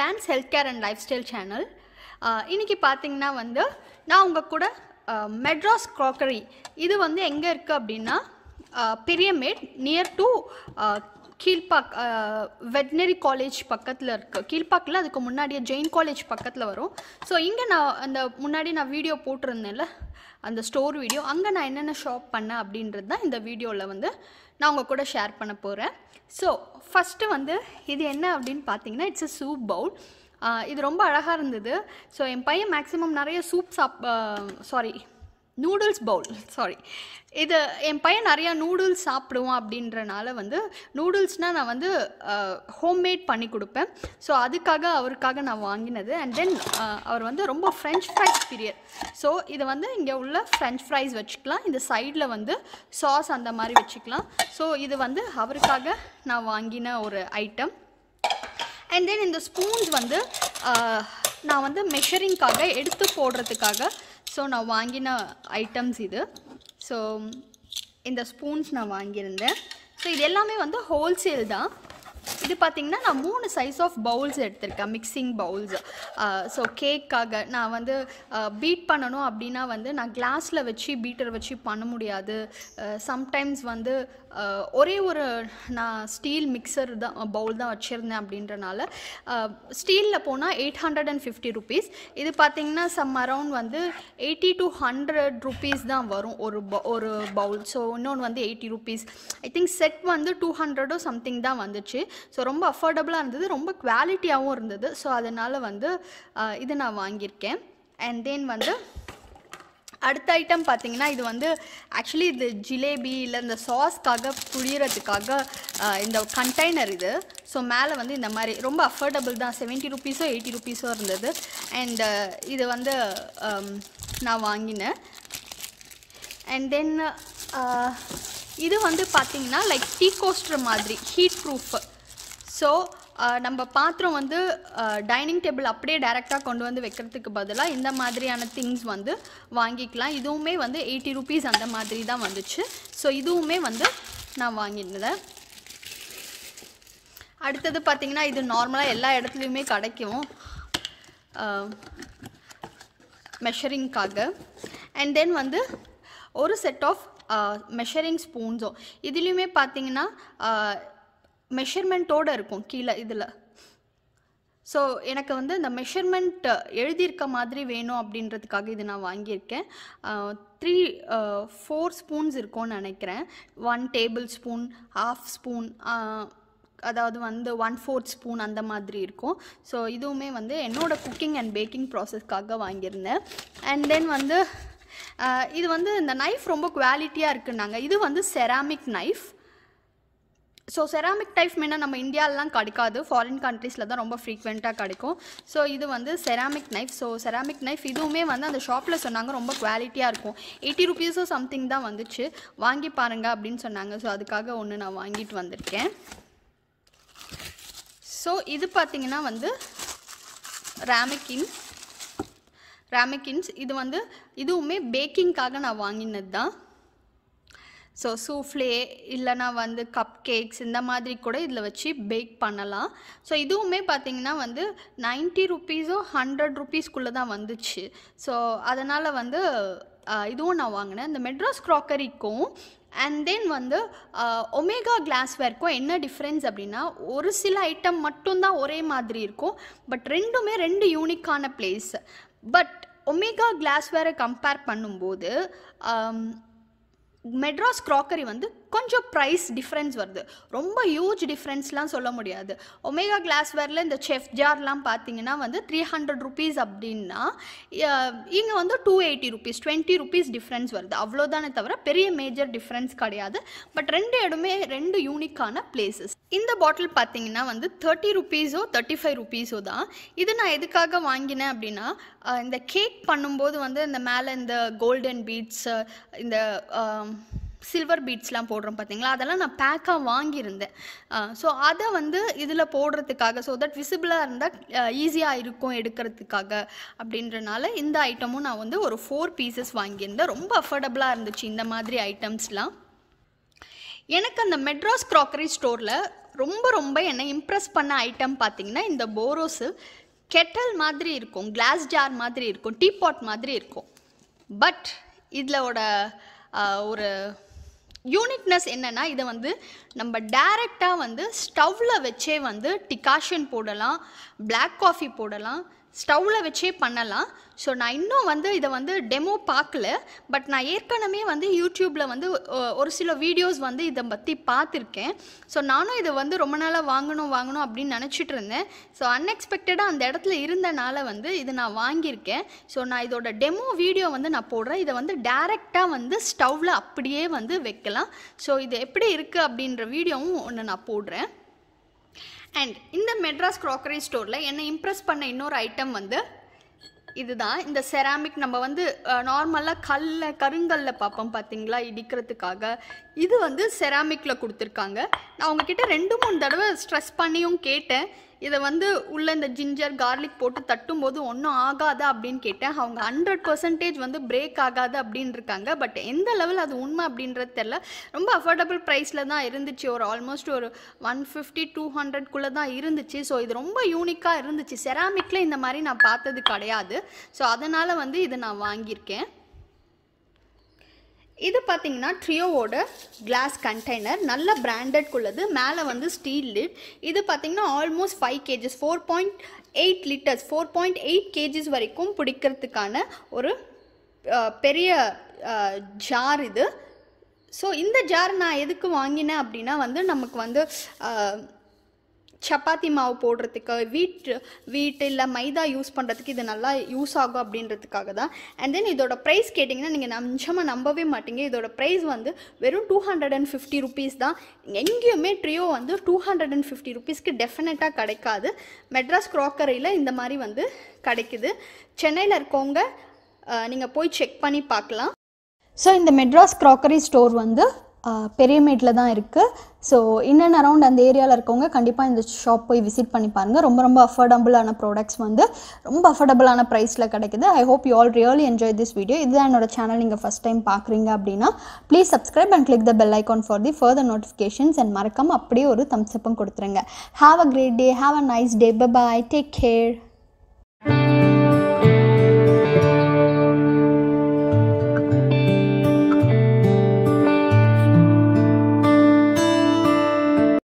Vans health care and lifestyle channel. இன்றைக்கி பார்த்தீங்கன்னா வந்து நான் உங்கள் கூட மெட்ராஸ் க்ராக்கரி இது வந்து எங்கே இருக்குது அப்படின்னா Periamet near to Kilpauk veterinary college பக்கத்தில் இருக்குது கீழ்பாக்கில் அதுக்கு முன்னாடியே ஜெயின் காலேஜ் பக்கத்தில் வரும். ஸோ இங்கே நான் அந்த முன்னாடி நான் வீடியோ போட்டிருந்தேன்ல அந்த ஸ்டோர் வீடியோ அங்கே நான் என்னென்ன ஷாப் பண்ணேன் அப்படின்றது தான் இந்த வீடியோவில் வந்து நான் உங்கள் கூட ஷேர் பண்ண போகிறேன் ஸோ ஃபஸ்ட்டு வந்து இது என்ன அப்படின்னு பார்த்தீங்கன்னா இட்ஸ் அ சூப் பவுல் இது ரொம்ப அழகாக இருந்தது. ஸோ என் பையன் மேக்ஸிமம் நிறைய சூப் சாப் சாரி நூடுல்ஸ் பவுல் சாரி இது என் பையன் நிறையா நூடுல்ஸ் சாப்பிடுவான் அப்படின்றனால வந்து நூடுல்ஸ்னால் நான் வந்து ஹோம்மேட் பண்ணி கொடுப்பேன். ஸோ அதுக்காக அவருக்காக நான் வாங்கினது. அண்ட் தென் அவர் வந்து ரொம்ப ஃப்ரெஞ்ச் ஃப்ரைஸ் பீரியட் ஸோ இது வந்து இங்கே உள்ள ஃப்ரெஞ்ச் ஃப்ரைஸ் வச்சுக்கலாம். இந்த சைடில் வந்து சாஸ் அந்த மாதிரி வச்சுக்கலாம். ஸோ இது வந்து அவருக்காக நான் வாங்கின ஒரு ஐட்டம் அண்ட் தென் இந்த ஸ்பூன்ஸ் வந்து நான் வந்து மெஷரிங்காக எடுத்து போடுறதுக்காக ஸோ நான் வாங்கின ஐட்டம்ஸ் இது. ஸோ இந்த ஸ்பூன்ஸ் நான் வாங்கியிருந்தேன். ஸோ இது எல்லாமே வந்து ஹோல்சேல் தான். இது பார்த்திங்கன்னா நான் மூணு சைஸ் ஆஃப் பவுல்ஸ் எடுத்திருக்கேன் மிக்சிங் பவுல்ஸ் ஸோ கேக்காக நான் வந்து பீட் பண்ணணும் அப்படின்னா வந்து நான் கிளாஸில் வச்சு பீட்டர் வச்சு பண்ண முடியாது. சம்டைம்ஸ் வந்து ஒரே ஒரு நான் ஸ்டீல் மிக்சர் தான் பவுல் தான் வச்சுருந்தேன் அப்படின்றனால ஸ்டீலில் போனால் eight hundred and fifty rupees இது பார்த்திங்கன்னா சம் அரவுண்ட் வந்து எயிட்டி டு ஹண்ட்ரட் ருபீஸ் தான் வரும் ஒரு ஒரு பவுல் ஸோ இன்னொன்று வந்து eighty rupees I think set வந்து டூ ஹண்ட்ரடோ சம்திங் தான் வந்துச்சு. ஸோ ரொம்ப அஃபோர்டபுளாக இருந்தது ரொம்ப குவாலிட்டியாகவும் இருந்தது. ஸோ அதனால் வந்து இது நான் வாங்கியிருக்கேன். அண்ட் தென் வந்து அடுத்த ஐட்டம் பார்த்தீங்கன்னா இது வந்து ஆக்சுவலி இது ஜிலேபி இல்லை இந்த சாஸ்க்காக புழியறதுக்காக இந்த கண்டெய்னர் இது. ஸோ மேலே வந்து இந்த மாதிரி ரொம்ப அஃபோர்டபுள் தான். செவன்ட்டி ருபீஸோ எயிட்டி ருபீஸோ இருந்தது. அண்ட் இது வந்து நான் வாங்கினேன். அண்ட் தென் இது வந்து பார்த்திங்கன்னா லைக் டீ கோஸ்டர் மாதிரி ஹீட் ப்ரூஃப் ஸோ நம்ம பாத்திரம் வந்து டைனிங் டேபிள் அப்படியே டைரெக்டாக கொண்டு வந்து வைக்கிறதுக்கு பதிலாக இந்த மாதிரியான திங்ஸ் வந்து வாங்கிக்கலாம். இதுவுமே வந்து எயிட்டி ருபீஸ் அந்த மாதிரி தான் வந்துச்சு. ஸோ இதுவுமே வந்து நான் வாங்கியிருந்தேன் அடுத்தது பார்த்திங்கன்னா இது நார்மலாக எல்லா இடத்துலையுமே கிடைக்கும். மெஷரிங்க்காக அண்ட் தென் வந்து ஒரு செட் ஆஃப் மெஷரிங் ஸ்பூன்ஸும் இதுலேயுமே பார்த்தீங்கன்னா மெஷர்மெண்ட்டோடு இருக்கும் கீழே இதில். ஸோ எனக்கு வந்து இந்த மெஷர்மெண்ட் எழுதியிருக்க மாதிரி வேணும் அப்படின்றதுக்காக இது நான் வாங்கியிருக்கேன். த்ரீ ஃபோர் ஸ்பூன்ஸ் இருக்கும்னு நினைக்கிறேன். One tablespoon half spoon அதாவது வந்து ஒன் ஃபோர்த் ஸ்பூன் அந்த மாதிரி இருக்கும். ஸோ இதுவுமே வந்து என்னோடய குக்கிங் அண்ட் பேக்கிங் ப்ராசஸ்க்காக வாங்கியிருந்தேன். அண்ட் தென் வந்து இது வந்து இந்த நைஃப் ரொம்ப குவாலிட்டியாக இருக்குன்னாங்க. இது வந்து ceramic knife so ceramic type மீனை நம்ம இந்தியாவிலாம் கிடைக்காது. ஃபாரின் கண்ட்ரீஸில் தான் ரொம்ப ஃப்ரீக்வெண்ட்டாக கிடைக்கும். ஸோ இது வந்து ceramic knife so ceramic knife இதுவுமே வந்து அந்த ஷாப்பில் சொன்னாங்க ரொம்ப குவாலிட்டியாக இருக்கும். எயிட்டி ருபீஸோ சம்திங் தான் வந்துச்சு. வாங்கி பாருங்க அப்படின்னு சொன்னாங்க. ஸோ அதுக்காக ஒன்று நான் வாங்கிட்டு வந்திருக்கேன். ஸோ இது பார்த்திங்கன்னா வந்து ரேமிக்கின் ரேமிக்கின்ஸ் இது வந்து இதுவுமே பேக்கிங்க்காக நான் வாங்கினது தான் ஸோ சூஃப்ளே இல்லைனா வந்து கப் கேக்ஸ் இந்த மாதிரி கூட இதில் வச்சு பேக் பண்ணலாம். ஸோ இதுவுமே பார்த்திங்கன்னா வந்து நைன்ட்டி ருப்பீஸோ ஹண்ட்ரட் ருப்பீஸ்க்குள்ளே தான் வந்துச்சு. ஸோ அதனால் வந்து இதுவும் நான் வாங்கினேன். இந்த மெட்ராஸ் க்ராக்கரிக்கும் அண்ட் தென் வந்து ஒமேகா கிளாஸ்வேர்க்கும் என்ன டிஃப்ரென்ஸ் அப்படின்னா ஒரு சில ஐட்டம் மட்டும்தான் ஒரே மாதிரி இருக்கும். பட் ரெண்டுமே ரெண்டு யூனிக்கான பிளேஸ் பட் ஒமேகா கிளாஸ்வேரை கம்பேர் பண்ணும்போது மெட்ராஸ் க்ராக்கரி வந்து கொஞ்சம் ப்ரைஸ் டிஃப்ரென்ஸ் வருது. ரொம்ப ஹியூஜ் டிஃப்ரென்ஸ்லாம் சொல்ல முடியாது. ஒமேகா கிளாஸ்வேரில் இந்த செஃப் ஜார்லாம் பார்த்தீங்கன்னா வந்து த்ரீ ஹண்ட்ரட் ருபீஸ் அப்படின்னா இங்கே வந்து two eighty rupees twenty rupees difference வருது. அவ்வளோதானே தவிர பெரிய மேஜர் டிஃப்ரென்ஸ் கிடையாது. பட் ரெண்டு இடமே ரெண்டு யூனிக்கான பிளேசஸ் இந்த பாட்டில் பார்த்தீங்கன்னா வந்து தேர்ட்டி ருபீஸோ தேர்ட்டி ஃபைவ் ருபீஸோ தான். இது நான் எதுக்காக வாங்கினேன் அப்படின்னா இந்த கேக் பண்ணும்போது வந்து இந்த மேலே இந்த கோல்டன் பீட்ஸ் இந்த சில்வர் பீட்ஸ்லாம் போடுறோம் பார்த்தீங்களா அதெல்லாம் நான் பேக்காக வாங்கியிருந்தேன். ஸோ அதை வந்து இதில் போடுறதுக்காக ஸோ தட் விசிபிளாக இருந்தால் ஈஸியாக இருக்கும் எடுக்கிறதுக்காக அப்படின்றனால இந்த ஐட்டமும் நான் வந்து ஒரு ஃபோர் பீசஸ் வாங்கியிருந்தேன். ரொம்ப அஃபோர்டபுளாக இருந்துச்சு இந்த மாதிரி ஐட்டம்ஸ்லாம் எனக்கு அந்த மெட்ராஸ் க்ராக்கரி ஸ்டோரில் ரொம்ப ரொம்ப என்னை இம்ப்ரெஸ் பண்ண ஐட்டம் பார்த்தீங்கன்னா இந்த போரோஸு கெட்டல் மாதிரி இருக்கும் கிளாஸ் ஜார் மாதிரி இருக்கும் டீ பாட் மாதிரி இருக்கும். பட் இதில் ஒரு யூனிக்னஸ் என்னென்னா இதை வந்து நம்ம டைரெக்டாக வந்து ஸ்டவ்வில் வச்சே வந்து டிகாஷன் போடலாம் பிளாக் காஃபி போடலாம் ஸ்டவ்வில் வச்சே பண்ணலாம். ஸோ நான் இன்னும் வந்து இதை வந்து டெமோ பார்க்கல. பட் நான் ஏற்கனவே வந்து யூடியூப்பில் வந்து ஒரு சில வீடியோஸ் வந்து இதை பற்றி பார்த்துருக்கேன். ஸோ நானும் இதை வந்து ரொம்ப நாளாக வாங்கணும் வாங்கணும் அப்படின்னு நினச்சிட்டு இருந்தேன். ஸோ அன்எக்ஸ்பெக்டடாக அந்த இடத்துல இருந்தனால வந்து இதை நான் வாங்கியிருக்கேன். ஸோ நான் இதோட டெமோ வீடியோ வந்து நான் போடுறேன். இதை வந்து டேரெக்டாக வந்து ஸ்டவ்வில் அப்படியே வந்து வைக்கலாம். ஸோ இது எப்படி இருக்குது அப்படின்ற வீடியோவும் ஒன்று நான் போடுறேன். அண்ட் இந்த மெட்ராஸ் க்ராக்கரி ஸ்டோரில் என்னை இம்ப்ரெஸ் பண்ண இன்னொரு ஐட்டம் வந்து இதுதான். இந்த செராமிக் நம்ம வந்து நார்மலாக கல்ல கருங்கல்ல பார்ப்போம் பார்த்தீங்களா? இடிக்கிறதுக்காக. இது வந்து செராமிக்கில் கொடுத்துருக்காங்க. நான் உங்ககிட்ட ரெண்டு மூணு தடவை ஸ்ட்ரெஸ் பண்ணியும் கேட்டேன். இதை வந்து உள்ள இந்த ஜிஞ்சர் கார்லிக் போட்டு தட்டும்போது ஒன்றும் ஆகாதா அப்படின்னு கேட்டேன். அவங்க ஹண்ட்ரட் பர்சன்டேஜ் வந்து பிரேக் ஆகாது அப்படின்னு இருக்காங்க. பட் எந்த லெவல் அது உண்மை அப்படின்றது தெரில ரொம்ப அஃபோர்டபுள் ப்ரைஸில் தான் இருந்துச்சு. ஒரு ஆல்மோஸ்ட் ஒரு ஒன் ஃபிஃப்டி டூ ஹண்ட்ரட்குள்ளே தான் இருந்துச்சு. ஸோ இது ரொம்ப யூனிக்காக இருந்துச்சு. செராமிக்கில் இந்த மாதிரி நான் பார்த்தது கிடையாது. ஸோ அதனால் வந்து இதை நான் வாங்கியிருக்கேன். இது பார்த்தீங்கன்னா ட்ரியோவோட கிளாஸ் கண்டெய்னர் நல்ல பிராண்டட்குள்ளது மேலே வந்து ஸ்டீல் லிட் இது பார்த்தீங்கன்னா almost five KGs four point eight litres four point eight KGs வரைக்கும் பிடிக்கிறதுக்கான ஒரு பெரிய ஜார் இது. ஸோ இந்த ஜார் நான் எதுக்கு வாங்கினேன் அப்படின்னா வந்து நமக்கு வந்து சப்பாத்தி மாவு போடுறதுக்கு வீட்டு வீட்டு இல்லை மைதா யூஸ் பண்ணுறதுக்கு இது நல்லா யூஸ் ஆகும் அப்படின்றதுக்காக தான். அண்ட் தென் இதோட ப்ரைஸ் கேட்டிங்கன்னா நீங்கள் நிமிஷமாக நம்பவே மாட்டீங்க. இதோட ப்ரைஸ் வந்து வெறும் two hundred and fifty rupees தான். எங்கேயுமே ட்ரியோ வந்து டூ ஹண்ட்ரட் அண்ட் ஃபிஃப்டி ருபீஸ்க்கு டெஃபினட்டாக கிடைக்காது. மெட்ராஸ் க்ராக்கரியில் இந்த மாதிரி வந்து கிடைக்குது. சென்னையில் இருக்கவங்க நீங்கள் போய் செக் பண்ணி பார்க்கலாம். ஸோ இந்த மெட்ராஸ் க்ராக்கரி ஸ்டோர் வந்து பெரியமேட்டில் தான் இருக்குது ஸோ இன் அண்ட் அரவுண்ட் அந்த ஏரியாவில் இருக்கவங்க கண்டிப்பாக இந்த ஷாப் போய் விசிட் பண்ணி பாருங்கள் ரொம்ப ரொம்ப அஃபோர்டபுளான ப்ராடக்ட்ஸ் வந்து ரொம்ப அஃபோர்டபுளான ப்ரைஸில் கிடைக்குது. I hope you all really enjoy this video இதுதான் என்னோட சேனல் நீங்கள் ஃபஸ்ட் டைம் பார்க்குறீங்க அப்படின்னா please subscribe and click the bell icon for the further notifications and மறக்காமல் அப்படியே ஒரு தம்ஸ்அப்பும் கொடுத்துருங்க. Have a great day have a nice day bye take care